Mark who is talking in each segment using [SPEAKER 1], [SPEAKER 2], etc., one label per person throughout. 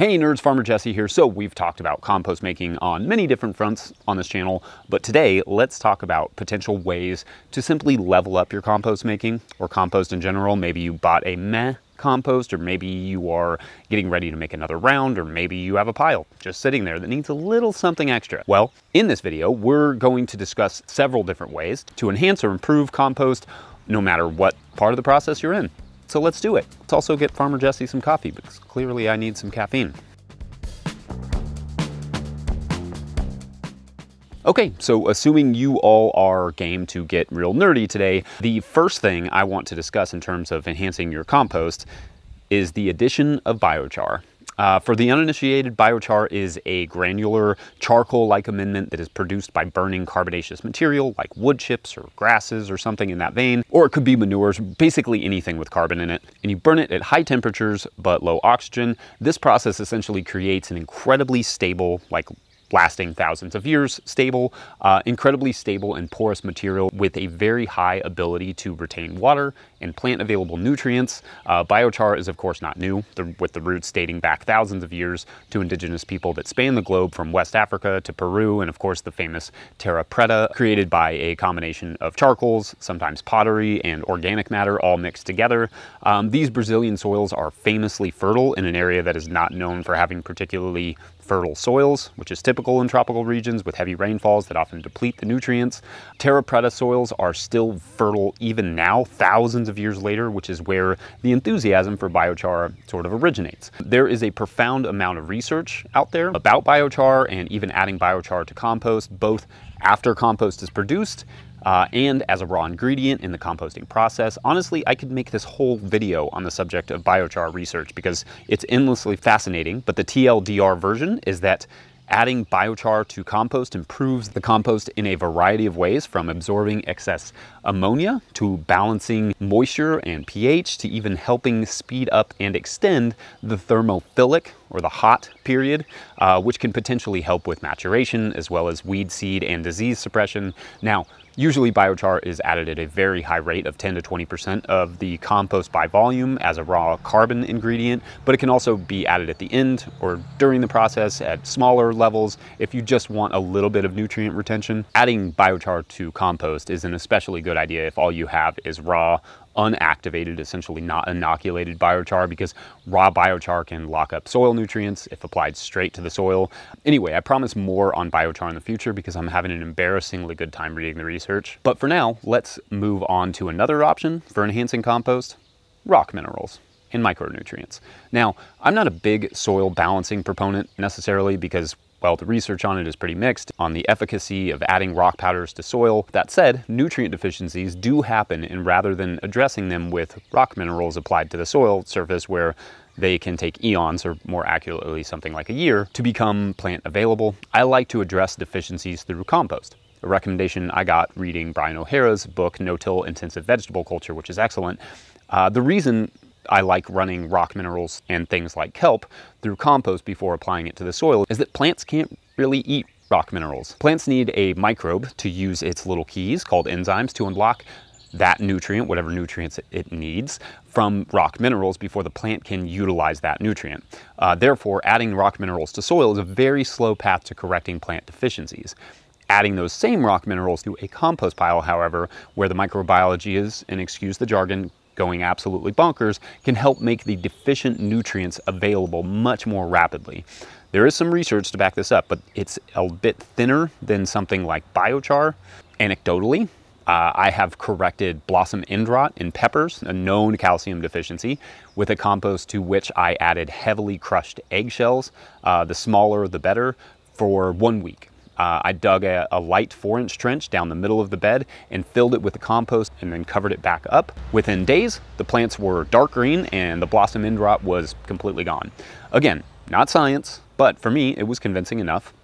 [SPEAKER 1] Hey nerds, Farmer Jesse here. So we've talked about compost making on many different fronts on this channel, but today let's talk about potential ways to simply level up your compost making or compost in general. Maybe you bought a meh compost or maybe you are getting ready to make another round or maybe you have a pile just sitting there that needs a little something extra. Well, in this video, we're going to discuss several different ways to enhance or improve compost no matter what part of the process you're in. So let's do it. Let's also get Farmer Jesse some coffee because clearly I need some caffeine. Okay, so assuming you all are game to get real nerdy today, the first thing I want to discuss in terms of enhancing your compost is the addition of biochar. Uh, for the uninitiated, biochar is a granular charcoal-like amendment that is produced by burning carbonaceous material like wood chips or grasses or something in that vein, or it could be manures, basically anything with carbon in it. And you burn it at high temperatures but low oxygen. This process essentially creates an incredibly stable, like lasting thousands of years, stable, uh, incredibly stable and porous material with a very high ability to retain water and plant available nutrients. Uh, biochar is of course not new, with the roots dating back thousands of years to indigenous people that span the globe from West Africa to Peru, and of course the famous terra preta, created by a combination of charcoals, sometimes pottery and organic matter all mixed together. Um, these Brazilian soils are famously fertile in an area that is not known for having particularly fertile soils, which is typical in tropical regions with heavy rainfalls that often deplete the nutrients. Terra preta soils are still fertile even now, thousands of years later, which is where the enthusiasm for biochar sort of originates. There is a profound amount of research out there about biochar and even adding biochar to compost, both after compost is produced uh, and as a raw ingredient in the composting process. Honestly, I could make this whole video on the subject of biochar research because it's endlessly fascinating, but the TLDR version is that Adding biochar to compost improves the compost in a variety of ways from absorbing excess ammonia to balancing moisture and pH to even helping speed up and extend the thermophilic or the hot period, uh, which can potentially help with maturation as well as weed seed and disease suppression. Now, Usually biochar is added at a very high rate of 10 to 20% of the compost by volume as a raw carbon ingredient, but it can also be added at the end or during the process at smaller levels if you just want a little bit of nutrient retention. Adding biochar to compost is an especially good idea if all you have is raw unactivated, essentially not inoculated biochar because raw biochar can lock up soil nutrients if applied straight to the soil. Anyway, I promise more on biochar in the future because I'm having an embarrassingly good time reading the research. But for now, let's move on to another option for enhancing compost, rock minerals and micronutrients. Now, I'm not a big soil balancing proponent necessarily because well, the research on it is pretty mixed on the efficacy of adding rock powders to soil. That said, nutrient deficiencies do happen, and rather than addressing them with rock minerals applied to the soil surface where they can take eons, or more accurately, something like a year, to become plant available, I like to address deficiencies through compost a recommendation I got reading Bryan O'Hara's book, No-Till Intensive Vegetable Culture, which is excellent. Uh, the reason I like running rock minerals and things like kelp through compost before applying it to the soil is that plants can't really eat rock minerals. Plants need a microbe to use its little keys called enzymes to unlock that nutrient, whatever nutrients it needs, from rock minerals before the plant can utilize that nutrient. Uh, therefore, adding rock minerals to soil is a very slow path to correcting plant deficiencies. Adding those same rock minerals to a compost pile, however, where the microbiology is, and excuse the jargon, going absolutely bonkers can help make the deficient nutrients available much more rapidly. There is some research to back this up, but it's a bit thinner than something like biochar. Anecdotally, uh, I have corrected blossom end rot in peppers, a known calcium deficiency, with a compost to which I added heavily crushed eggshells, uh, the smaller the better, for one week. Uh, I dug a, a, light four inch trench down the middle of the bed and filled it with the compost and then covered it back up. Within days, the plants were dark green and the blossom end rot was completely gone. Again, not science, but for me, it was convincing enough.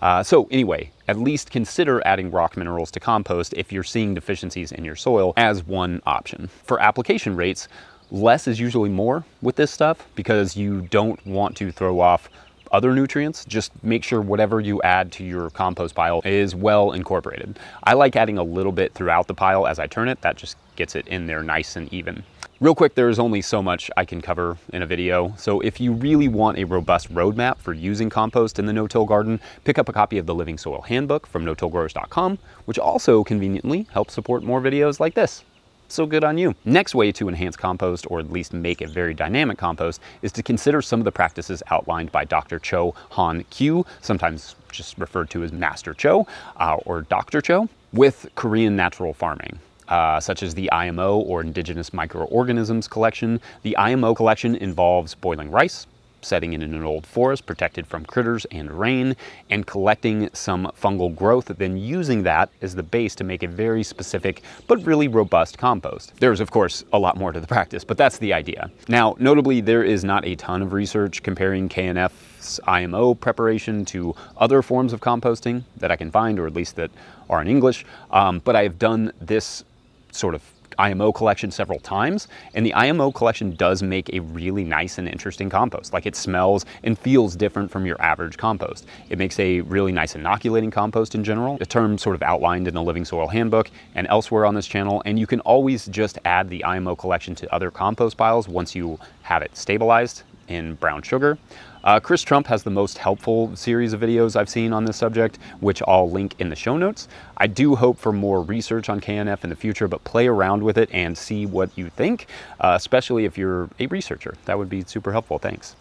[SPEAKER 1] Uh, so anyway, at least consider adding rock minerals to compost if you're seeing deficiencies in your soil as one option. For application rates, less is usually more with this stuff because you don't want to throw off other nutrients, just make sure whatever you add to your compost pile is well incorporated. I like adding a little bit throughout the pile as I turn it. That just gets it in there nice and even. Real quick, there's only so much I can cover in a video, so if you really want a robust roadmap for using compost in the no-till garden, pick up a copy of the Living Soil Handbook from no-tillgrowers.com, which also conveniently helps support more videos like this. So good on you. Next way to enhance compost, or at least make a very dynamic compost, is to consider some of the practices outlined by Dr. Cho Han Kyu, sometimes just referred to as Master Cho uh, or Dr. Cho, with Korean natural farming uh, such as the IMO or Indigenous Microorganisms collection. The IMO collection involves boiling rice, setting it in an old forest protected from critters and rain, and collecting some fungal growth, then using that as the base to make a very specific but really robust compost. There's of course a lot more to the practice, but that's the idea. Now, notably, there is not a ton of research comparing KNF's IMO preparation to other forms of composting that I can find, or at least that are in English, um, but I have done this sort of IMO collection several times, and the IMO collection does make a really nice and interesting compost. Like it smells and feels different from your average compost. It makes a really nice inoculating compost in general, a term sort of outlined in the Living Soil Handbook and elsewhere on this channel, and you can always just add the IMO collection to other compost piles once you have it stabilized in brown sugar. Uh, Chris Trump has the most helpful series of videos I've seen on this subject, which I'll link in the show notes. I do hope for more research on KNF in the future, but play around with it and see what you think, uh, especially if you're a researcher. That would be super helpful. Thanks.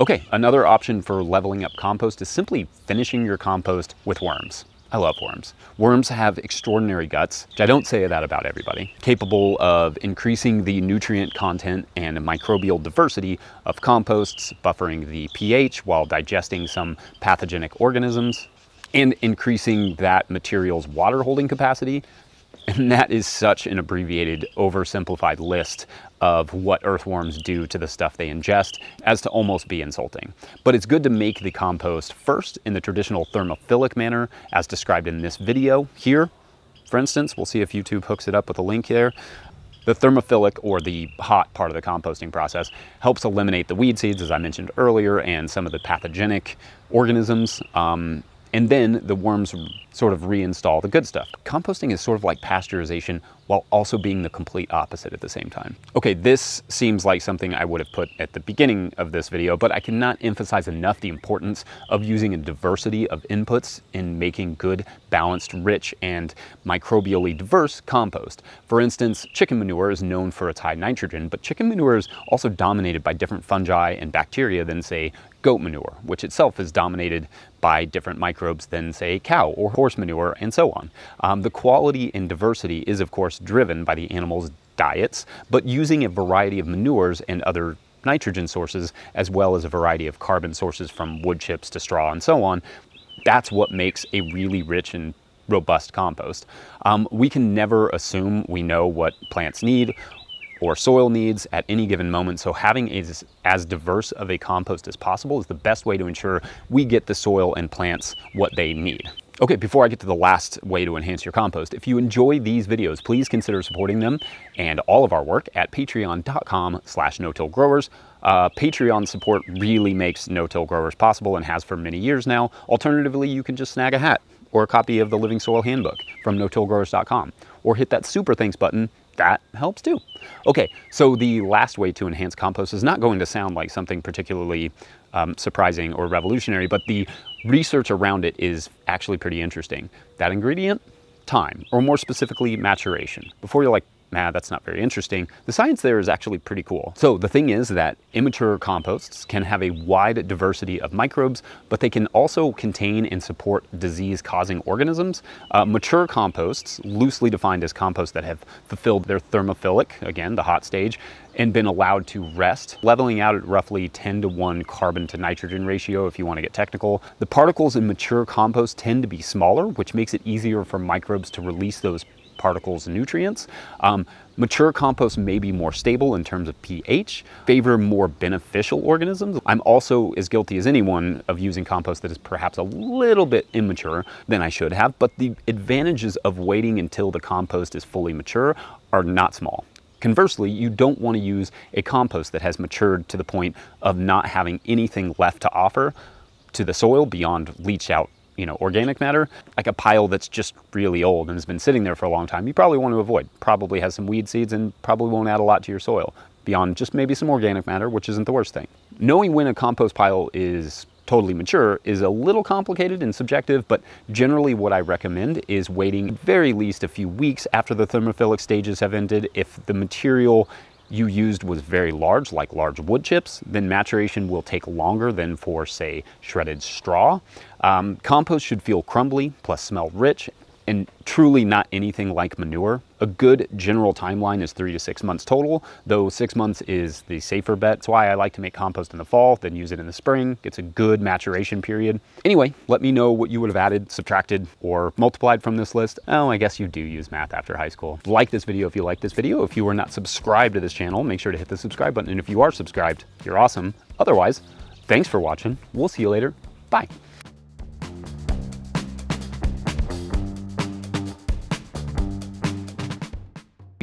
[SPEAKER 1] Okay, another option for leveling up compost is simply finishing your compost with worms. I love worms. Worms have extraordinary guts, which I don't say that about everybody, capable of increasing the nutrient content and microbial diversity of composts, buffering the pH while digesting some pathogenic organisms, and increasing that material's water holding capacity and that is such an abbreviated, oversimplified list of what earthworms do to the stuff they ingest as to almost be insulting. But it's good to make the compost first in the traditional thermophilic manner as described in this video here. For instance, we'll see if YouTube hooks it up with a link here. The thermophilic, or the hot part of the composting process, helps eliminate the weed seeds, as I mentioned earlier, and some of the pathogenic organisms. Um, and then the worms sort of reinstall the good stuff. Composting is sort of like pasteurization while also being the complete opposite at the same time. Okay, this seems like something I would have put at the beginning of this video, but I cannot emphasize enough the importance of using a diversity of inputs in making good, balanced, rich, and microbially diverse compost. For instance, chicken manure is known for its high nitrogen, but chicken manure is also dominated by different fungi and bacteria than, say, goat manure, which itself is dominated by different microbes than, say, cow or horse manure, and so on. Um, the quality and diversity is, of course, driven by the animal's diets, but using a variety of manures and other nitrogen sources, as well as a variety of carbon sources from wood chips to straw and so on, that's what makes a really rich and robust compost. Um, we can never assume we know what plants need or soil needs at any given moment. So having as, as diverse of a compost as possible is the best way to ensure we get the soil and plants what they need. Okay, before I get to the last way to enhance your compost, if you enjoy these videos, please consider supporting them and all of our work at patreon.com slash no-till growers. Uh, Patreon support really makes no-till growers possible and has for many years now. Alternatively, you can just snag a hat or a copy of the Living Soil Handbook from no-tillgrowers.com or hit that super thanks button that helps too. Okay, so the last way to enhance compost is not going to sound like something particularly um, surprising or revolutionary, but the research around it is actually pretty interesting. That ingredient, time, or more specifically, maturation. Before you're like, nah, that's not very interesting. The science there is actually pretty cool. So the thing is that immature composts can have a wide diversity of microbes, but they can also contain and support disease-causing organisms. Uh, mature composts, loosely defined as composts that have fulfilled their thermophilic, again, the hot stage, and been allowed to rest, leveling out at roughly 10 to 1 carbon to nitrogen ratio if you want to get technical. The particles in mature compost tend to be smaller, which makes it easier for microbes to release those particles and nutrients. Um, mature compost may be more stable in terms of pH, favor more beneficial organisms. I'm also as guilty as anyone of using compost that is perhaps a little bit immature than I should have, but the advantages of waiting until the compost is fully mature are not small. Conversely, you don't want to use a compost that has matured to the point of not having anything left to offer to the soil beyond leach out you know, organic matter, like a pile that's just really old and has been sitting there for a long time, you probably want to avoid. Probably has some weed seeds and probably won't add a lot to your soil beyond just maybe some organic matter, which isn't the worst thing. Knowing when a compost pile is totally mature is a little complicated and subjective, but generally what I recommend is waiting very least a few weeks after the thermophilic stages have ended. If the material you used was very large, like large wood chips, then maturation will take longer than for, say, shredded straw. Um, compost should feel crumbly, plus smell rich, and truly not anything like manure. A good general timeline is three to six months total, though six months is the safer bet. That's why I like to make compost in the fall, then use it in the spring. It's a good maturation period. Anyway, let me know what you would have added, subtracted, or multiplied from this list. Oh, I guess you do use math after high school. Like this video if you like this video. If you are not subscribed to this channel, make sure to hit the subscribe button. And if you are subscribed, you're awesome. Otherwise, thanks for watching. We'll see you later. Bye.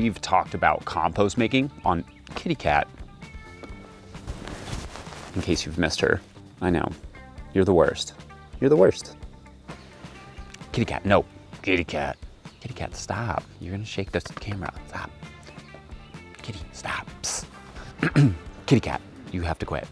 [SPEAKER 1] We've talked about compost making on Kitty Cat. In case you've missed her. I know. You're the worst. You're the worst. Kitty Cat, no. Kitty Cat. Kitty Cat, stop. You're gonna shake the camera. Stop. Kitty, stop. Kitty Cat, you have to quit.